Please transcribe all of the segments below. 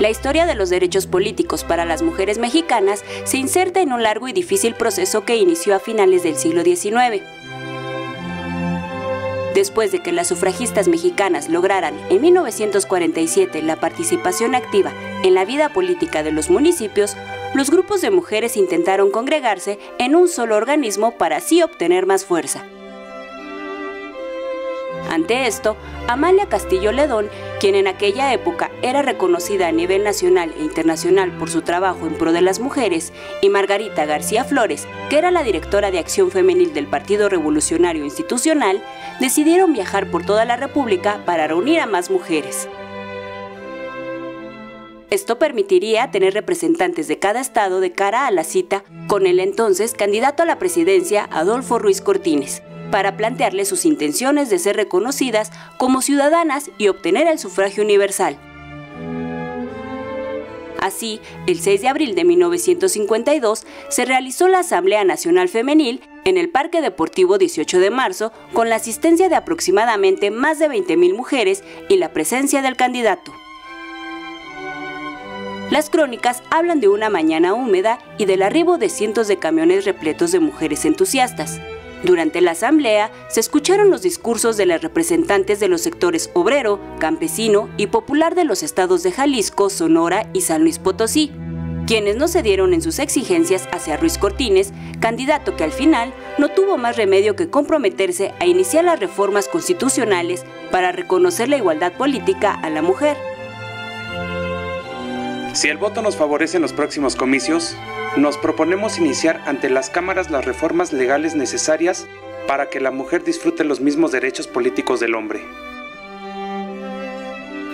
la historia de los derechos políticos para las mujeres mexicanas se inserta en un largo y difícil proceso que inició a finales del siglo XIX. Después de que las sufragistas mexicanas lograran en 1947 la participación activa en la vida política de los municipios, los grupos de mujeres intentaron congregarse en un solo organismo para así obtener más fuerza. Ante esto, Amalia Castillo Ledón, quien en aquella época era reconocida a nivel nacional e internacional por su trabajo en pro de las mujeres, y Margarita García Flores, que era la directora de Acción Femenil del Partido Revolucionario Institucional, decidieron viajar por toda la República para reunir a más mujeres. Esto permitiría tener representantes de cada estado de cara a la cita con el entonces candidato a la presidencia Adolfo Ruiz Cortines, para plantearle sus intenciones de ser reconocidas como ciudadanas y obtener el sufragio universal. Así, el 6 de abril de 1952 se realizó la Asamblea Nacional Femenil en el Parque Deportivo 18 de marzo con la asistencia de aproximadamente más de 20.000 mujeres y la presencia del candidato. Las crónicas hablan de una mañana húmeda y del arribo de cientos de camiones repletos de mujeres entusiastas. Durante la asamblea se escucharon los discursos de las representantes de los sectores obrero, campesino y popular de los estados de Jalisco, Sonora y San Luis Potosí, quienes no cedieron en sus exigencias hacia Ruiz Cortines, candidato que al final no tuvo más remedio que comprometerse a iniciar las reformas constitucionales para reconocer la igualdad política a la mujer. Si el voto nos favorece en los próximos comicios, nos proponemos iniciar ante las cámaras las reformas legales necesarias para que la mujer disfrute los mismos derechos políticos del hombre.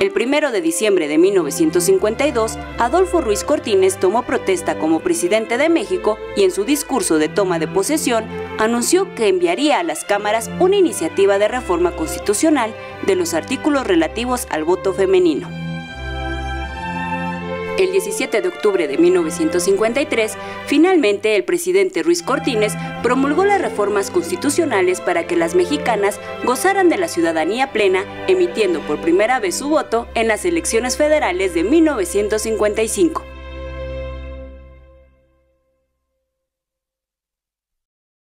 El primero de diciembre de 1952, Adolfo Ruiz Cortines tomó protesta como presidente de México y en su discurso de toma de posesión anunció que enviaría a las cámaras una iniciativa de reforma constitucional de los artículos relativos al voto femenino. El 17 de octubre de 1953, finalmente el presidente Ruiz Cortines promulgó las reformas constitucionales para que las mexicanas gozaran de la ciudadanía plena, emitiendo por primera vez su voto en las elecciones federales de 1955.